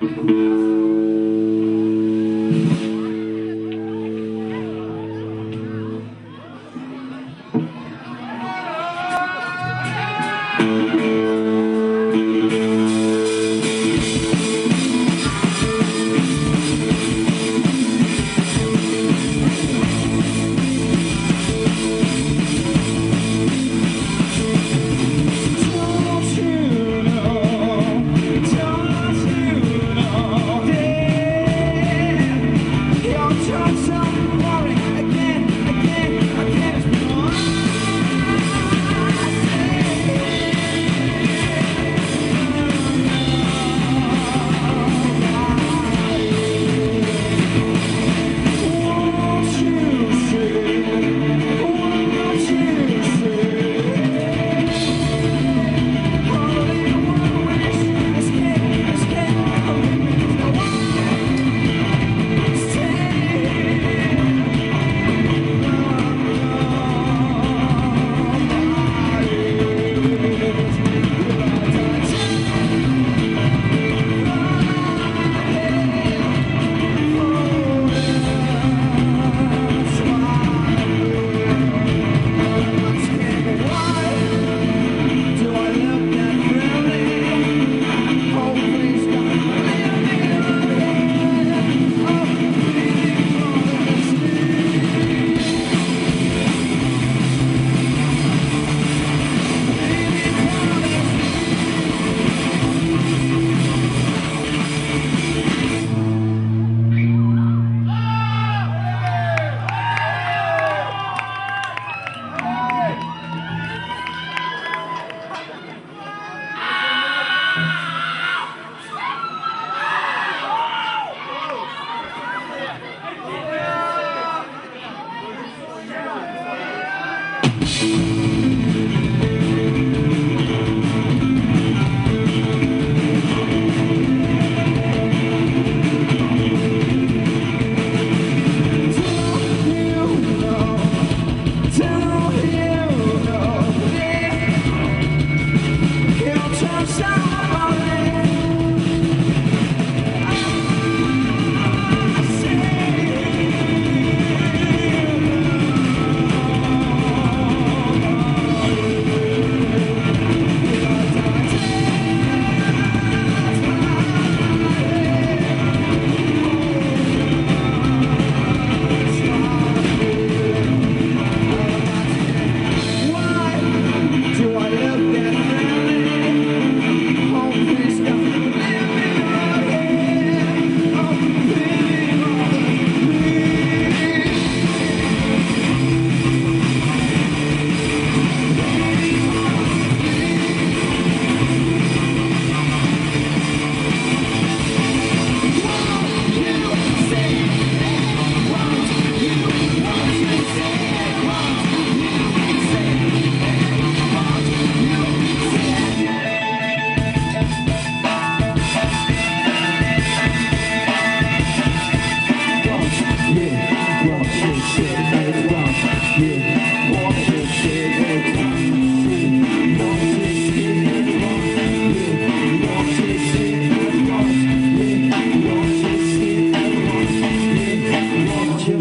Música Thank you.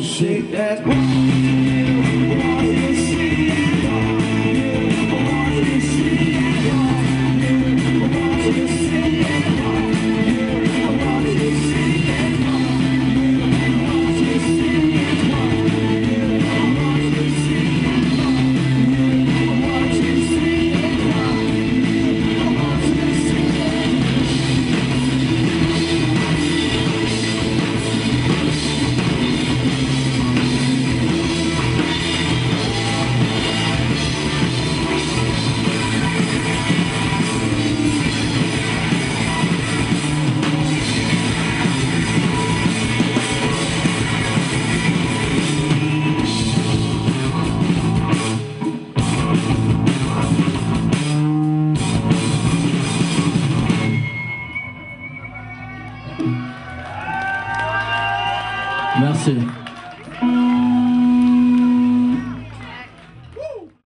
shake that. Merci.